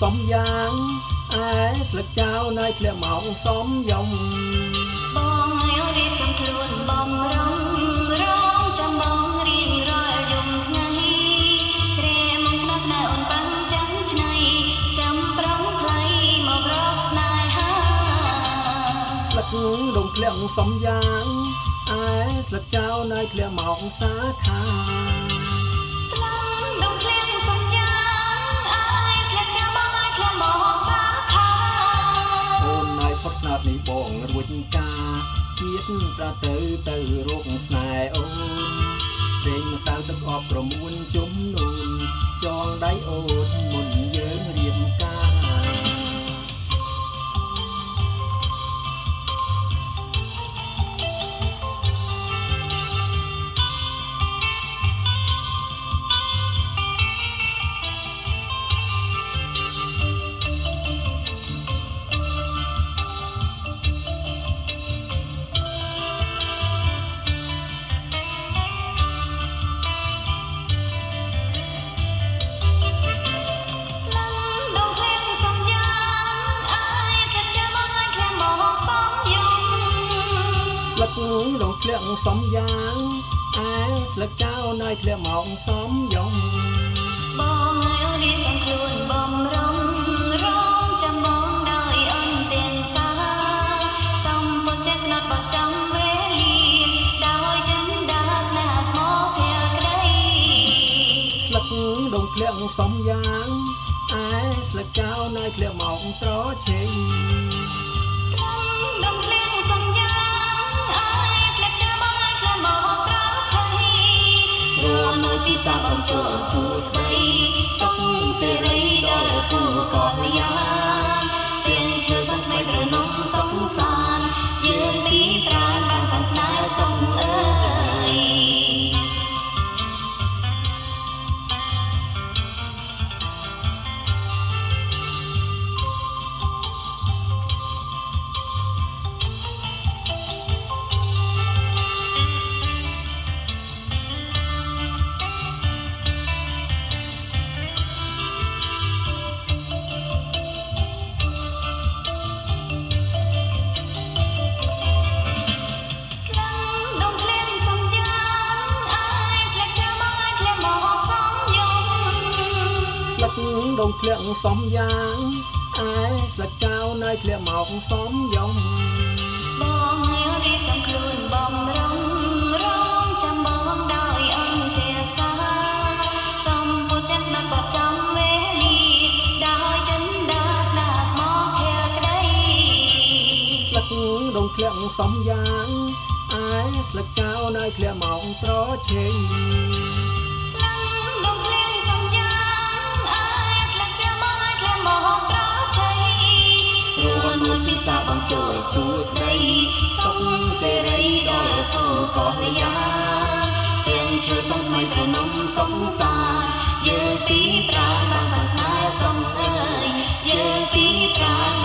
សំយ៉ាងអែស្លឹកចៅនៅធ្លាក់មកសំយំបងឲ្យរៀបចំខ្លួនបំរុងរងចាំបងរៀងរាល់យំថ្ងៃក្រែមកខ្នត់ណែអូនបាំងចាំឆ្នៃចាំប្រងថ្លៃមករកស្នេហាស្លឹកដងធ្លាក់សំយ៉ាងអែស្លឹកចៅនៅធ្លាក់មកសាខា បងរួចការជាតិប្រទៅទៅរោ លឹករងធ្លាក់សំយ៉ាងអែស្លឹកចៅនៅធ្លាក់មកសំយំបងនៅរៀបចំខ្លួនបំរុងរងចាំបងដោយអន្ទាំងសាសំពុទ្ធក្នត់បោះចំវេលាដោយចិនដាស្នេហ៍ស្មោភ័ក្ដីស្លឹកដងធ្លាក់សំយ៉ាងអែស្លឹកចៅនៅធ្លាក់មកត្រឆេងពិសាបំជួសួស្ដីសុ ខសេរីដល់ ដងធ្លាក់សំយ៉ាងអែស្លឹកចៅនៅធ្លាក់មកសំយំបងរៀបចំខ្លួនបំរុងរងចាំបងដោយអន្តេសាតំពុទ្ធណាត់បបចំវេលាដោយចិនដាស្ដាស្មោភ័ក្ដីស្លឹកដងធ្លាក់សំយ៉ាងអែស្លឹកចៅនៅធ្លាក់មកត្រឆេង ជួយសួស្ដីសុខសេរីដល់គូកល្យាទាំងឈើសំថ្មីប្រនំសុខសាយើងពីប្រាណបានសាសនាសុំអើយយើងពីប្រាណបានសាសនាសុំអើយ